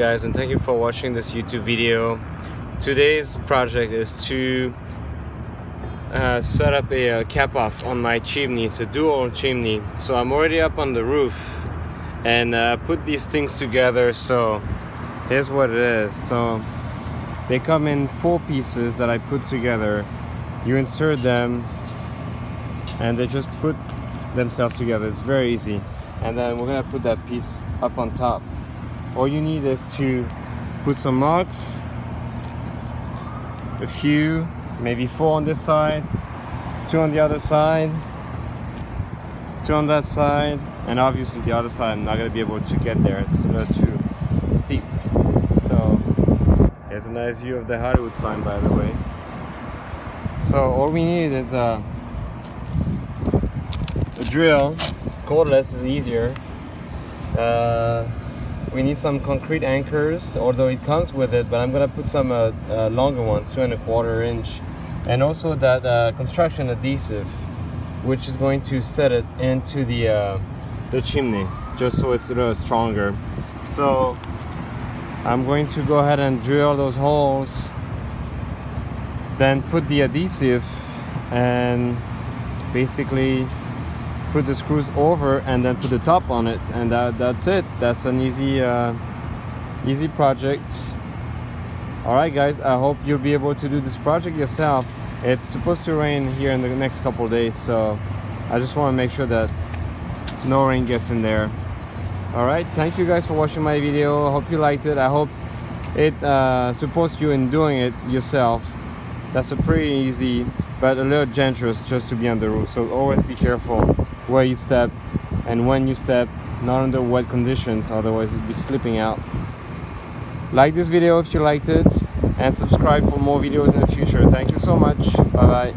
guys and thank you for watching this YouTube video. Today's project is to uh, set up a, a, cap off on my chimney. It's a dual chimney. So I'm already up on the roof and uh, put these things together. So here's what it is. So they come in four pieces that I put together. You insert them and they just put themselves together. It's very easy. And then we're gonna put that piece up on top. All you need is to put some marks, a few, maybe four on this side, two on the other side, two on that side, and obviously the other side I'm not gonna be able to get there. It's a little too steep. So here's a nice view of the Hollywood sign by the way. So all we need is a drill cordless is easier uh, we need some concrete anchors although it comes with it but I'm gonna put some uh, uh, longer ones two and a quarter inch. And also that uh, construction adhesive which is going to set it into the uh, the chimney just so it's a little stronger. So I'm going to go ahead and drill those holes then put the adhesive and basically put the screws over and then put the top on it and that, that's it. That's an easy uh, easy project. All right guys i hope you'll be able to do this project yourself. It's supposed to rain here in the next couple days so i just want to make sure that no rain gets in there. All right thank you guys for watching my video. I hope you liked it. I hope it uh, supports you in doing it yourself. That's a pretty easy but a little dangerous just to be on the roof so always be careful where you step and when you step not under wet conditions otherwise you'd be slipping out. Like this video if you liked it and subscribe for more videos in the future. Thank you so much. Bye bye